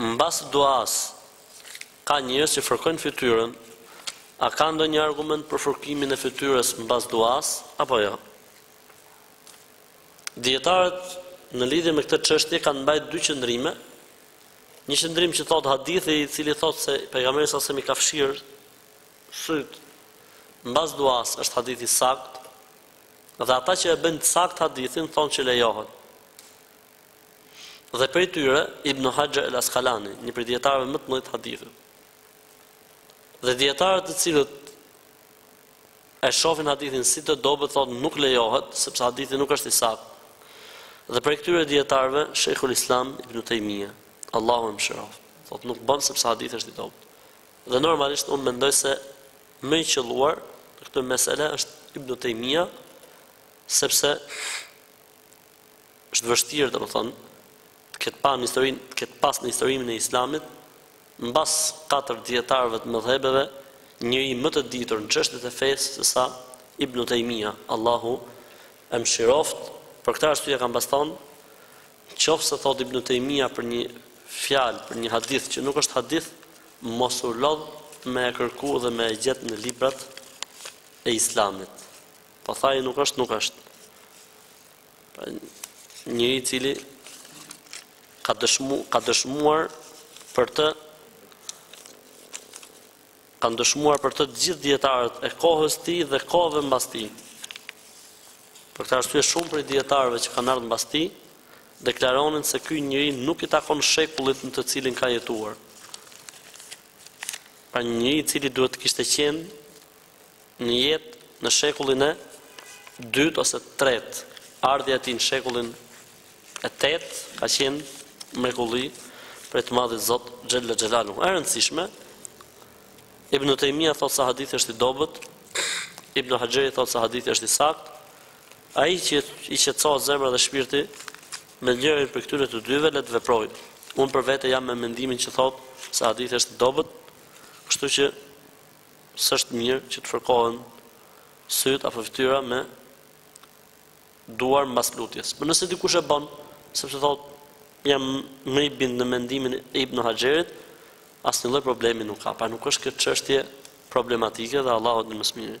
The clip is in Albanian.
Mbas duas, ka njerëz që fërkojnë fytyrën, a ka ndonjë argument për fërkimin e fytyrës mbas duas apo jo? Dijetarët në lidhje me këtë çështje kanë mbajt dy qëndrime. Një qëndrim që thotë hadithi i cili thotë se pejgamberi sasem i ka fshirë sytë mbas duas është hadith i sakt dhe ata që e bëjnë të sakt hadithin thonë që lejohet. Dhe prej tyre Ibn Haxher el Askalani, një prej dijetarëve më të mëdhenj të hadithit. Dhe dijetarët të cilët e shofin hadithin si të dobët thotë nuk lejohet sepse hadithi nuk është i saktë dhe prej këtyre dijetarëve shejhul islam ibn tejmije allahu e mëshiroftë thotë nuk bën sepse hadithi është i dobët dhe normalisht unë mendoj se më i qëlluar në këtë mesele është ibn tejmija sepse është vështirë domethënë Të ketë pas në histori, të ketë pas në historimin e Islamit, mbas katër dijetarëve të medhhebeve, njeri më të ditur në çështjet e fesë se sa Ibn Tejmija, Allahu e mëshiroftë, për këtë arsye kan pas thonë, qoftë se thotë Ibn Tejmija për një fjalë, për një hadith që nuk është hadith, mos u lodh me e kërku dhe me e gjet në librat e Islamit. Po tha ai nuk është, nuk është. Njeri i cili ka dëshmu ka dëshmuar për të kan dëshmuar për të gjithë dijetarët e kohës tij dhe kohëve mbas tij. Për këtë arsye shumë prej dijetarëve që kanë ardh mbas tij deklaronin se ky njeri nuk i takon shekullit në të cilin ka jetuar. Pra një njeri i cili duhet të kishte qenë në jetë në shekullin e dytë ose të tretë, ardhja e tij në shekullin e tetë ka qenë mrekulli prej të madhit Zot Xhella Xhelaluhu. E rëndësishme Ibn Tejmija thotë se hadithi është i dobët, Ibn Haxheri thotë se hadithi është i saktë. Ai që i qetësohet zemra dhe shpirti me njërin prej këtyre të dyve le të veprojë. Unë për vete jam me mendimin që thotë se hadithi është i dobët, kështu që S'është mirë që të fërkohen sytë apo fytyra me duar mbas lutjes. Por nëse dikush e bën, sepse thotë jam më i bind në mendimin e Ibn Haxherit, asnjë lloj problemi nuk ka. Pra nuk është kjo çështje problematike dhe Allahu di më së miri.